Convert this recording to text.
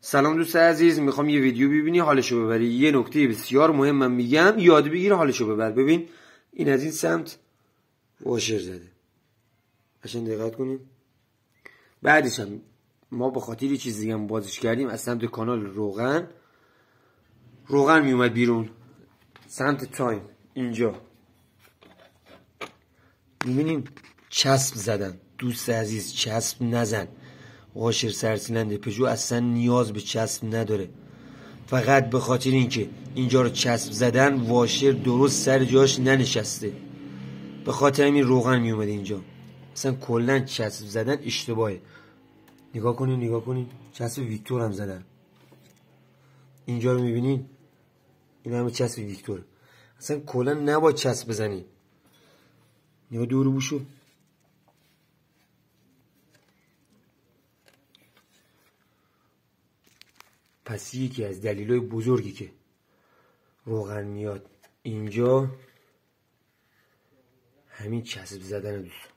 سلام دوست عزیز می‌خوام یه ویدیو ببینی حالشو ببری. یه نکته بسیار مهم من میگم یاد بگیر حالشو ببر. ببین این از این سمت واشر زده. قشنگ دقت کنیم بعدش هم ما به خاطر یه چیز دیگه بازش کردیم از سمت کانال روغن. روغن میومد بیرون. سمت تایم. اینجا. می‌بینیم چسب زدن. دوست عزیز چسب نزن. قاشر سرسیلنده پژو اصلا نیاز به چسب نداره. فقط به خاطر اینکه اینجا رو چسب زدن واشر درست سر جاش ننشسته. به خاطر این روغن می اومده اینجا. اصلا کلا چسب زدن اشتباهه. نگاه کنین نگاه کنین. چسب ویکتور هم زدن. اینجا رو می‌بینین؟ این همه چسب ویکتور. اصلا کلا نباید چسب بزنی. نگاه دور بوشو. پس یکی از دلیلای بزرگی که روغن میاد اینجا همین چسب زدن دوست